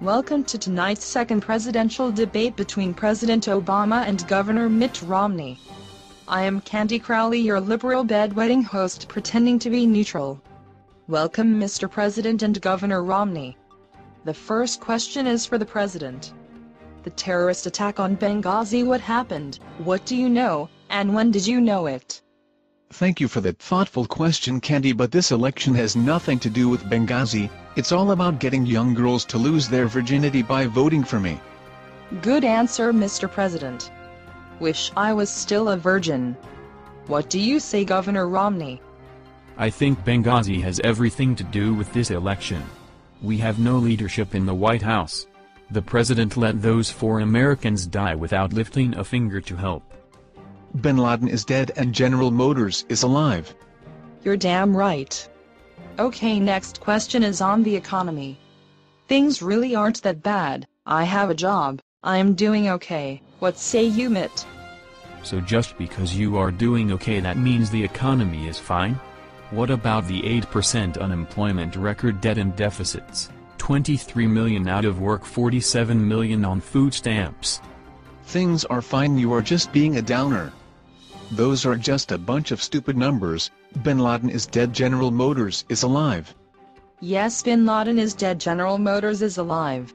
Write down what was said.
Welcome to tonight's second presidential debate between President Obama and Governor Mitt Romney. I am Candy Crowley, your liberal bedwetting host pretending to be neutral. Welcome Mr. President and Governor Romney. The first question is for the President. The terrorist attack on Benghazi what happened, what do you know, and when did you know it? Thank you for that thoughtful question Candy but this election has nothing to do with Benghazi, it's all about getting young girls to lose their virginity by voting for me. Good answer Mr. President. Wish I was still a virgin. What do you say Governor Romney? I think Benghazi has everything to do with this election. We have no leadership in the White House. The president let those four Americans die without lifting a finger to help. Bin Laden is dead and General Motors is alive. You're damn right. Okay next question is on the economy. Things really aren't that bad, I have a job, I am doing okay, what say you Mitt? So just because you are doing okay that means the economy is fine? What about the 8% unemployment record debt and deficits, 23 million out of work 47 million on food stamps? Things are fine you are just being a downer. Those are just a bunch of stupid numbers, Bin Laden is dead General Motors is alive. Yes Bin Laden is dead General Motors is alive.